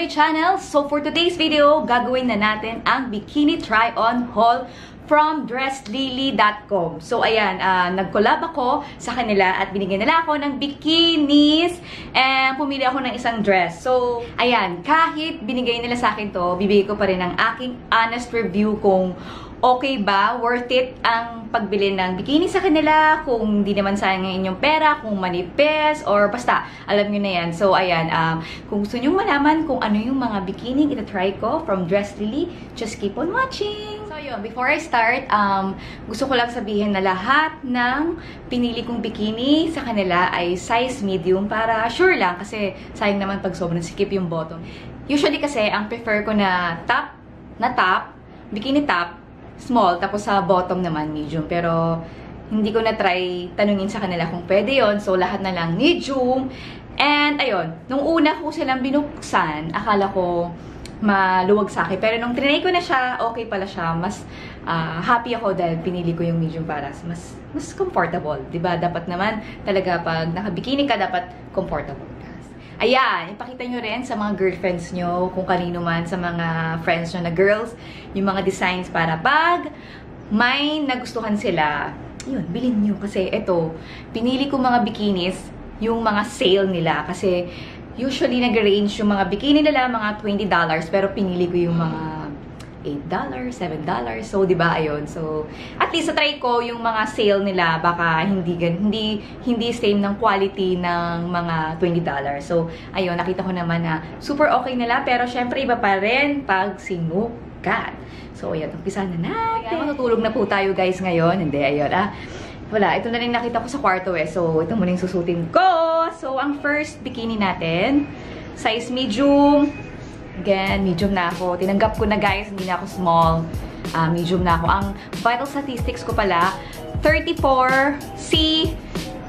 my channel! So for today's video, gagawin na natin ang bikini try-on haul from DressLily.com. So ayan, uh, nag-collab ako sa kanila at binigyan nila ako ng bikinis and pumili ako ng isang dress. So ayan, kahit binigay nila sa akin to, bibigay ko pa rin ang aking honest review kung okay ba, worth it ang pagbili ng bikini sa kanila, kung hindi naman sayang ang inyong pera, kung manipis, or basta, alam nyo na yan. So, ayan, um, kung gusto nyo malaman kung ano yung mga bikini ita-try ko from Dress Lily, just keep on watching! So, yun, before I start, um, gusto ko lang sabihin na lahat ng pinili kong bikini sa kanila ay size medium para sure lang, kasi sayang naman pag sobrang sikip yung bottom. Usually kasi, ang prefer ko na top, na top, bikini top, small, tapos sa bottom naman medium. Pero hindi ko na-try tanungin sa kanila kung pwede yon So, lahat na lang medium. And, ayun, nung una ko silang binuksan, akala ko maluwag sa akin. Pero nung trinay ko na siya, okay pala siya. Mas uh, happy ako dahil pinili ko yung medium para mas mas comfortable. ba diba? Dapat naman talaga pag nakabikini ka, dapat comfortable. Ayan, ipakita nyo rin sa mga girlfriends nyo, kung kanino man, sa mga friends nyo na girls, yung mga designs para pag may nagustuhan sila, yun, bilhin nyo. Kasi ito, pinili ko mga bikinis, yung mga sale nila. Kasi usually nag-range yung mga bikini nila, mga $20, pero pinili ko yung mga $8, $7. So, di ba, ayun. So, at least sa try ko yung mga sale nila, baka hindi, hindi, hindi same ng quality ng mga $20. So, ayun, nakita ko naman na super okay nila, pero syempre iba pa rin pag sinukat. So, ayun, umpisa na natin. Matutulog na po tayo, guys, ngayon. Hindi, ayun, ah. Wala, ito na rin nakita ko sa kwarto eh. So, ito muna yung susutin ko. So, ang first bikini natin, size medium, Again, medium na ako. Tinanggap ko na guys, hindi na ako small. Uh, medium na ako. Ang vital statistics ko pala, 34, C,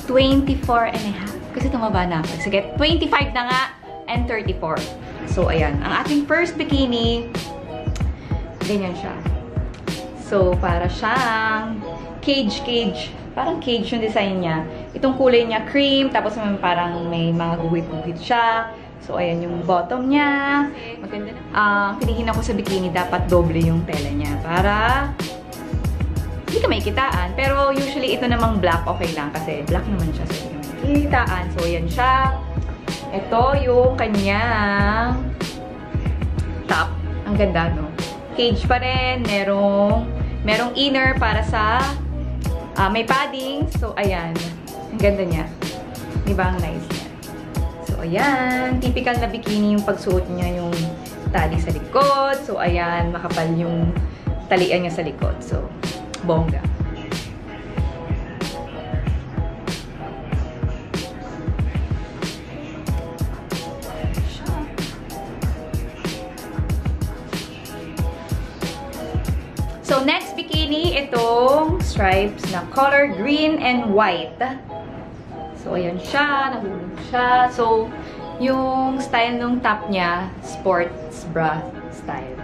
24 and a half. Kasi tumaba na ako. Sige, 25 na nga and 34. So, ayan. Ang ating first bikini, ganyan siya. So, para siyang cage-cage. Parang cage yung design niya. Itong kulay niya, cream. Tapos parang may mga guhit-guhit siya. So, ayan yung bottom niya. Maganda na. Uh, pinihin ako sa bikini, dapat doble yung tela niya. Para hindi ka makikitaan. Pero usually ito namang black, okay lang. Kasi black naman siya. So, hindi makikitaan. So, ayan siya. Ito yung kanyang top. Ang ganda, no? Cage pa rin. Merong, merong inner para sa uh, may padding. So, ayan. Ang ganda niya. Di ba? Ang nice. Ayan. Typical na bikini yung pagsuot niya yung tali sa likod. So, ayan. Makapal yung talian niya sa likod. So, bongga. So, next bikini, itong stripes na color green and white. So, ayan siya. Nahulog siya. So, yung style nung top niya, sports bra style.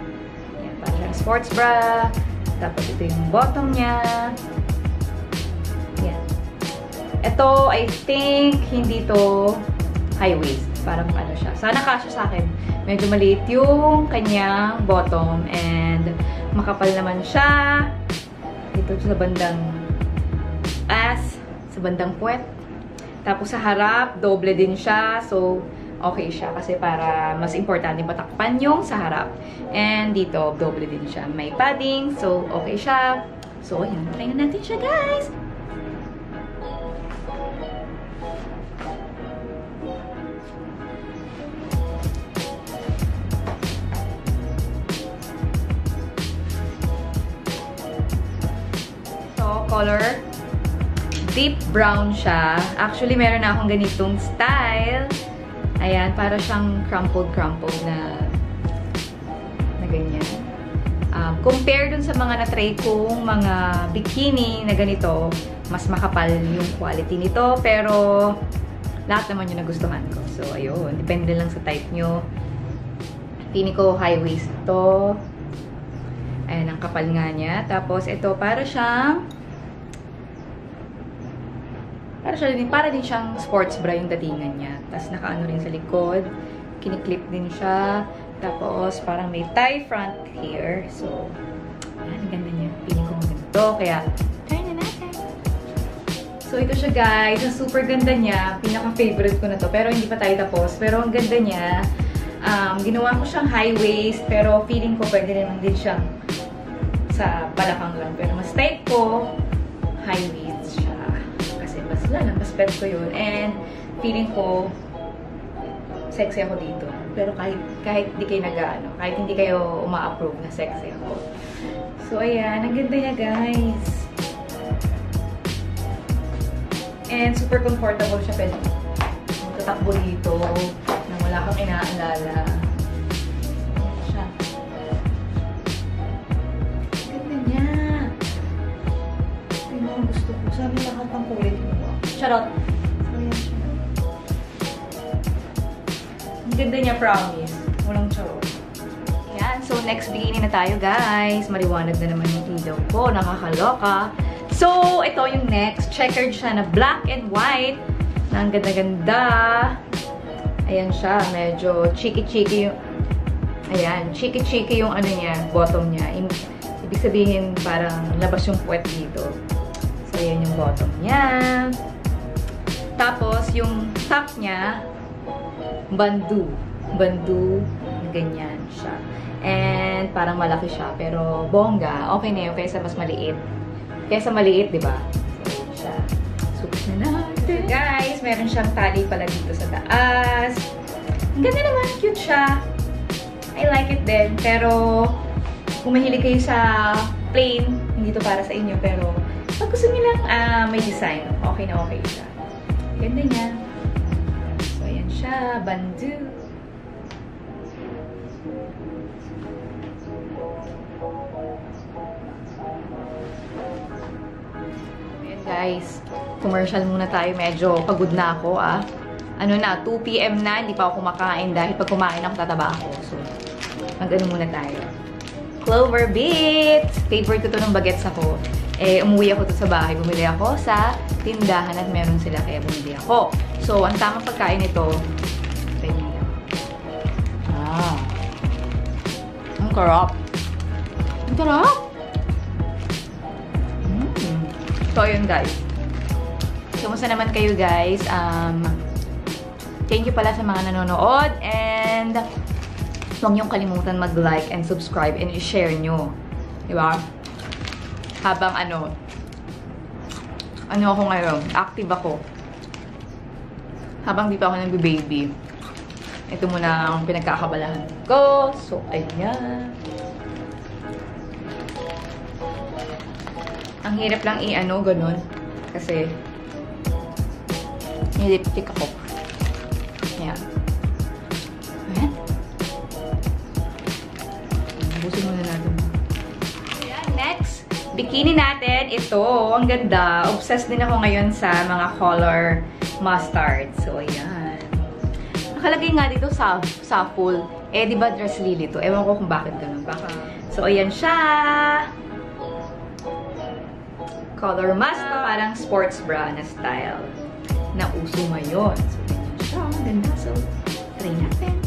Ayan, parang sports bra. Tapos ito yung bottom niya. Ayan. Ito, I think, hindi to high waist. Parang ano siya. Sana kasya sa akin. Medyo maliit yung kanyang bottom and makapal naman siya. Dito sa bandang ass, sa bandang puwet. Tapos sa harap, doble din siya. So, okay siya. Kasi para mas importante patakpan yung sa harap. And dito, doble din siya. May padding. So, okay siya. So, ayan. Try na natin siya, guys! So, color deep brown siya. Actually, meron na akong ganitong style. Ayan, para siyang crumpled-crumpled na, na ganyan. Um, compare dun sa mga na-try kong mga bikini na ganito, mas makapal yung quality nito. Pero, lahat naman yung nagustuhan ko. So, ayun. Depende lang sa type nyo. Pini ko high waist to. Ayan, ang kapal nga niya. Tapos, ito, para siyang para siya din, para din siyang sports bra yung datingan niya. Tapos nakaano rin sa likod. Kiniklip din siya. Tapos, parang may tie front here. So, yan, ganda niya. Piling ko maganda. Kaya, try na natin. So, ito siya guys. Ang super ganda niya. Pinaka-favorite ko na to. Pero hindi pa tayo tapos. Pero ang ganda niya. Um, ginawa ko siyang high waist. Pero feeling ko pwede naman din siyang sa balakang lang. Pero mas type ko, high waist. Mas lala, mas ko yun. And feeling ko, sexy ako dito. Pero kahit, kahit hindi kayo nag ano, kahit hindi kayo uma-approve na sexy ako. So, ayan. Ang ganda niya, guys. And super comfortable siya. Pwede tatakbo dito na wala kang inaalala. Siya. Ganda niya. Ito yung gusto ko. Sabi lahat ang kulay mo. Charot. Ang ganda niya, promise. Walang charot. Yan. So, next bikini na tayo, guys. Maliwanag na naman yung ilaw ko. Nakakaloka. So, ito yung next. Checkered siya na black and white. Na ang ganda-ganda. Ayan siya. Medyo cheeky-cheeky yung... Ayan. Cheeky-cheeky yung ano niya. Bottom niya. Ibig sabihin, parang labas yung puwet dito. So, ayan yung bottom niya. Tapos, yung top niya, bandu. Bandu. Ganyan siya. And parang malaki siya. Pero bongga. Okay na yun kaysa mas maliit. Kaysa maliit, di ba? So, siya. Sukat na natin. Guys, meron siyang tali pala dito sa taas. Ang ganda naman. Cute siya. I like it din. Pero, kung mahilig kayo sa plain, hindi to para sa inyo. Pero, pag gusto niyo lang uh, may design, okay na okay siya. Ganda niya. So, ayan siya. Bandu. Ayan guys. Commercial muna tayo. Medyo pagod na ako ah. Ano na, 2 p.m. na. Hindi pa ako kumakain dahil pag kumain ako tataba ako. So, mag-ano muna tayo. Clover Bits! Favorite ko to ng bagets ako. Eh, umuwi ako sa bahay. Bumili ako sa tindahan at meron sila kaya bumili ako. So, ang tamang pagkain nito. Ah. Ang karap. Ang karap! Mm. So, yun guys. Kumusta naman kayo guys? Um, thank you pala sa mga nanonood and huwag niyong kalimutan mag-like and subscribe and i-share nyo. Diba? Habang ano, ano ako ngayon, active ako. Habang di pa ako nag-baby. Ito muna ang pinagkakabalahan ko. So, ayan. Ang hirap lang i-ano, ganun. Kasi, nilipstick ako. Ayan. Ayan. Busin muna natin. Ayan, bikini natin. Ito, ang ganda. Obsessed din ako ngayon sa mga color mustard. So, ayan. Nakalagay nga dito sa, sa full. Eh, di ba dress lily to? Ewan ko kung bakit ganun. Baka. So, ayan siya. Color mustard. Parang sports bra na style. Na uso ngayon. So, ganyan siya. Ang ganda. So, try natin.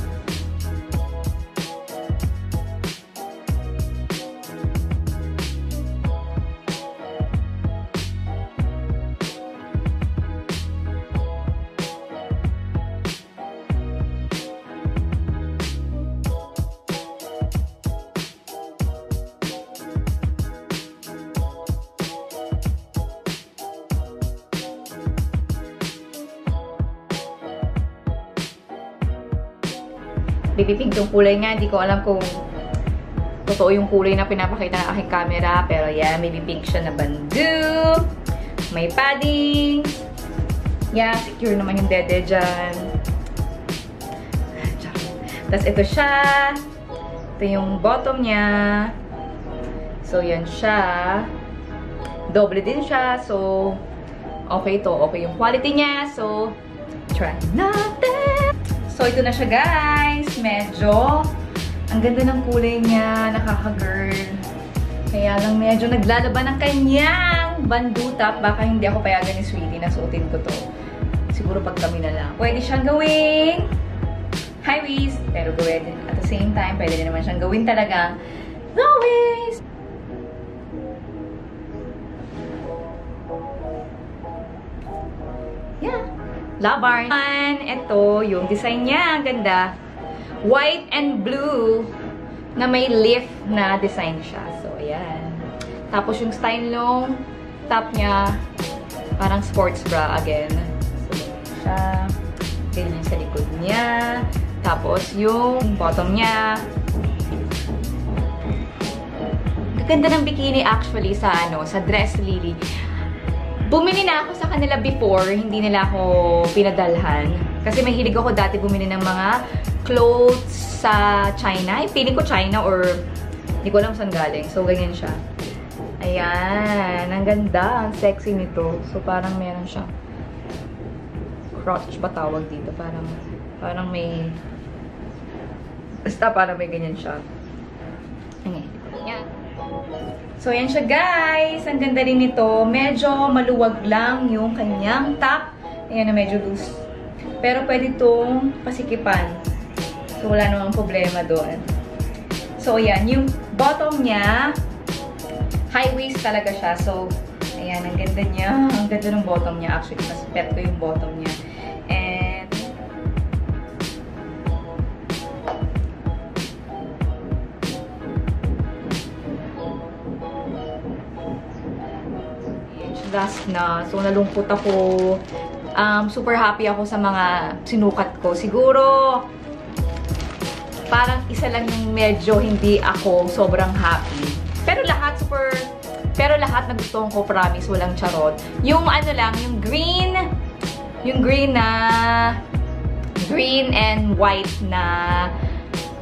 Bibipig yung kulay nga. Hindi ko alam kung totoo yung kulay na pinapakita ng aking camera. Pero yan, may bibig siya na bandu. May padding. Yeah, secure naman yung dede dyan. Tapos ito siya. Ito yung bottom niya. So, yan siya. Doble din siya. So, okay to. Okay yung quality niya. So, try natin. So, ito na siya, guys. Medyo, ang ganda ng kulay niya. Nakaka-girl. Kaya lang medyo naglalaban ng kanyang bandu top. Baka hindi ako payagan ni Sweetie na suotin ko to. Siguro pag kami na lang. Pwede siyang gawing high waist. Pero gawin, At the same time, pwede din naman siyang gawin talaga low Labar. Ito, yung design niya. Ang ganda. White and blue na may lift na design siya. So, ayan. Tapos yung style nung top niya, parang sports bra again. So, siya. Ganyan sa likod niya. Tapos yung bottom niya. Ganda ng bikini actually sa ano, sa Dress Lily. Bumili na ako sa kanila before, hindi nila ako pinadalhan. Kasi mahilig ako dati bumili ng mga clothes sa China. Eh, feeling ko China or hindi ko alam saan galing. So, ganyan siya. Ayan. Ang ganda. Ang sexy nito. So, parang meron siya. Crotch ba tawag dito? Parang, parang may... Basta parang may ganyan siya. So, yan siya guys. Ang ganda rin nito. Medyo maluwag lang yung kanyang top. Ayan na medyo loose. Pero pwede itong pasikipan. So, wala namang problema doon. So, ayan. Yung bottom niya, high waist talaga siya. So, ayan. Ang ganda niya. Ang ganda ng bottom niya. Actually, mas pet ko yung bottom niya. Last na. So, nalungkot ako. Um, super happy ako sa mga sinukat ko. Siguro, parang isa lang yung medyo hindi ako sobrang happy. Pero lahat super, pero lahat na gusto ko, promise, walang charot. Yung ano lang, yung green, yung green na, green and white na,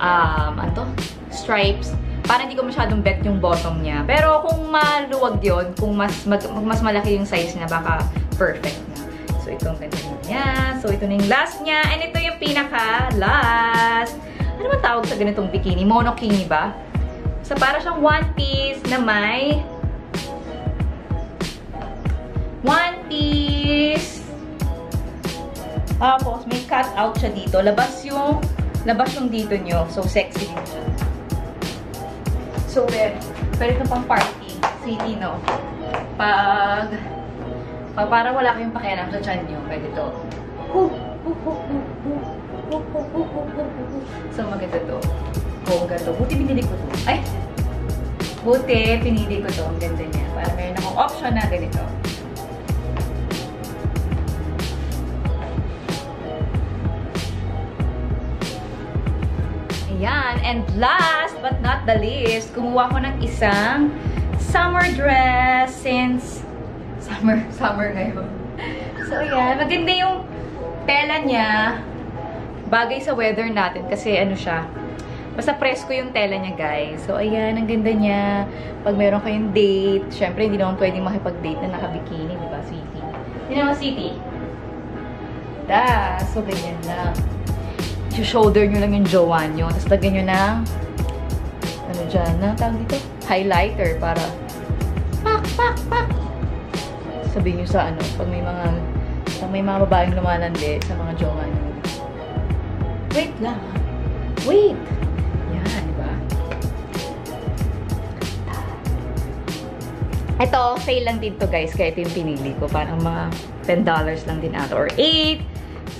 um, ano to? Stripes parang hindi ko masyadong bet yung bottom niya. Pero kung maluwag yon kung mas, mag, mas malaki yung size niya, baka perfect na. So, itong ganda niya. So, ito na yung last niya. And ito yung pinaka-last. Ano ba tawag sa ganitong bikini? Monokini ba? So, para siyang one piece na may one piece. Tapos, may cut out siya dito. Labas yung labas yung dito nyo. So, sexy din siya. So, pwede, pwede ito pang party. City, no? Pag, pag para wala kayong pakialam sa chan nyo, pwede ito. So, maganda to. Bongga to. Buti pinili ko to. Ay! Buti, pinili ko to. Ang ganda niya. Para meron akong option na ganito. Ayan. And last but not the least, kumuha ko ng isang summer dress since summer, summer ngayon. So, ayan. Maganda yung tela niya. Bagay sa weather natin kasi ano siya, basta presko yung tela niya, guys. So, ayan. Ang ganda niya. Pag meron kayong date, syempre, hindi naman pwedeng makipag-date na naka-bikini, di ba, sweetie? Hindi naman, sweetie. Da. So, ganyan lang shoulder nyo lang yung jowa nyo. Tapos lagyan nyo ng dyan, na tawag dito? Highlighter para pak, pak, pak. Sabihin nyo sa ano, pag may mga pag may mga babaeng lumalandi sa mga jowa nyo. Wait lang. Wait! Yan, di ba? Ito, fail lang din to guys. Kaya ito yung pinili ko. Parang mga $10 lang din ata. Or 8.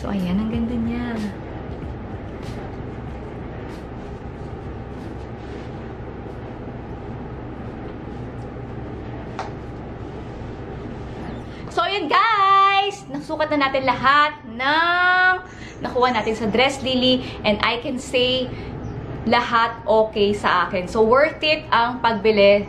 So, ayan, ang ganda niya. So, yun guys! Nasukat na natin lahat ng nakuha natin sa Dress Lily and I can say lahat okay sa akin. So, worth it ang pagbili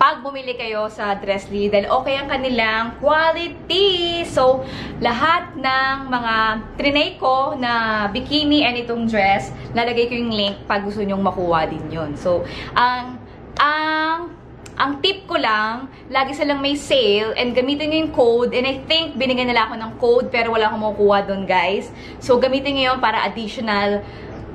pag bumili kayo sa Dress Lily dahil okay ang kanilang quality. So, lahat ng mga trinay ko na bikini and itong dress, lalagay ko yung link pag gusto nyong makuha din yun. So, ang ang ang tip ko lang, lagi silang may sale and gamitin nyo yung code and I think binigyan nila ako ng code pero wala akong makukuha doon guys. So gamitin nyo yun para additional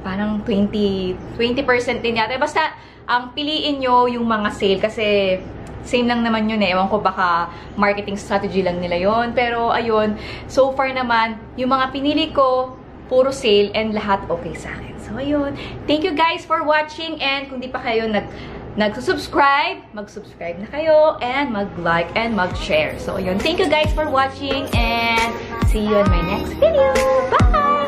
parang 20, 20% din yata. Basta ang piliin nyo yung mga sale kasi same lang naman yun eh. Ewan ko baka marketing strategy lang nila yon Pero ayun, so far naman, yung mga pinili ko, puro sale and lahat okay sa akin. So, ayun. Thank you guys for watching and kung di pa kayo nag nagsusubscribe, mag-subscribe na kayo, and mag-like, and mag-share. So, yun. Thank you guys for watching, and see you in my next video. Bye!